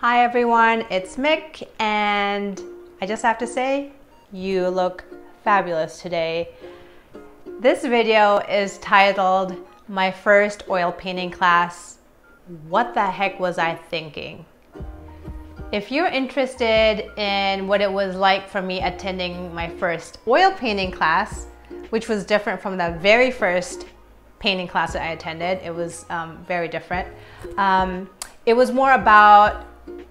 Hi everyone, it's Mic and I just have to say, you look fabulous today. This video is titled, My First Oil Painting Class, What the Heck Was I Thinking? If you're interested in what it was like for me attending my first oil painting class, which was different from the very first painting class that I attended, it was um, very different. Um, it was more about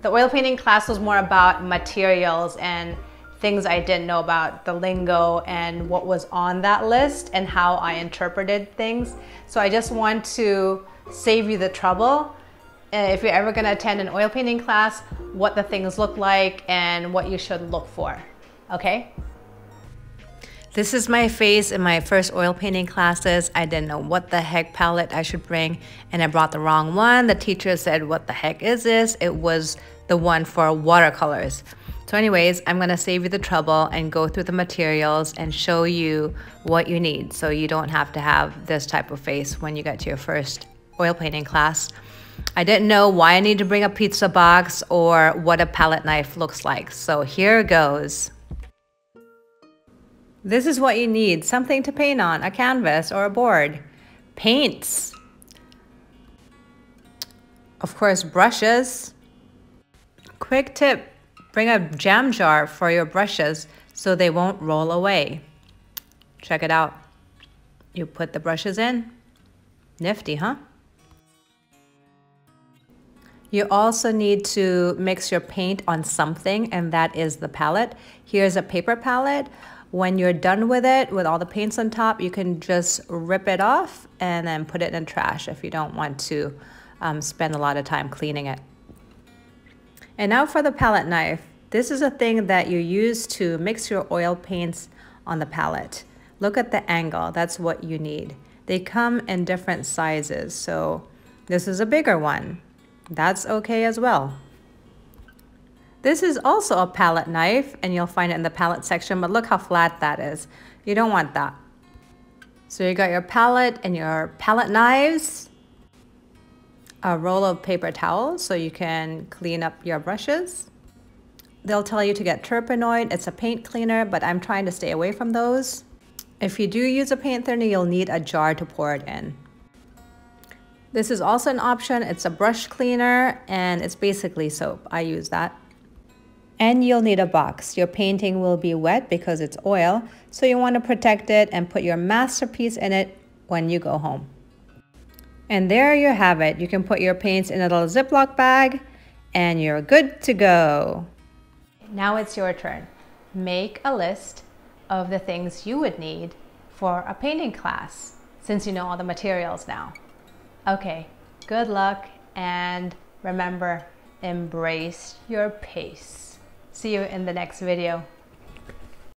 the oil painting class was more about materials and things I didn't know about the lingo and what was on that list and how I interpreted things. So I just want to save you the trouble. Uh, if you're ever going to attend an oil painting class, what the things look like and what you should look for. Okay? This is my face in my first oil painting classes. I didn't know what the heck palette I should bring and I brought the wrong one. The teacher said, what the heck is this? It was the one for watercolors. So anyways, I'm gonna save you the trouble and go through the materials and show you what you need so you don't have to have this type of face when you get to your first oil painting class. I didn't know why I need to bring a pizza box or what a palette knife looks like. So here goes. This is what you need, something to paint on, a canvas or a board. Paints. Of course, brushes. Quick tip, bring a jam jar for your brushes so they won't roll away. Check it out. You put the brushes in. Nifty, huh? You also need to mix your paint on something, and that is the palette. Here's a paper palette. When you're done with it, with all the paints on top, you can just rip it off and then put it in trash if you don't want to um, spend a lot of time cleaning it. And now for the palette knife. This is a thing that you use to mix your oil paints on the palette. Look at the angle, that's what you need. They come in different sizes, so this is a bigger one. That's okay as well. This is also a palette knife and you'll find it in the palette section, but look how flat that is. You don't want that. So you got your palette and your palette knives, a roll of paper towels so you can clean up your brushes. They'll tell you to get Turpenoid, It's a paint cleaner, but I'm trying to stay away from those. If you do use a paint thinner, you'll need a jar to pour it in. This is also an option. It's a brush cleaner and it's basically soap. I use that. And you'll need a box. Your painting will be wet because it's oil, so you want to protect it and put your masterpiece in it when you go home. And there you have it. You can put your paints in a little Ziploc bag and you're good to go. Now it's your turn. Make a list of the things you would need for a painting class since you know all the materials now. Okay, good luck and remember, embrace your pace. See you in the next video.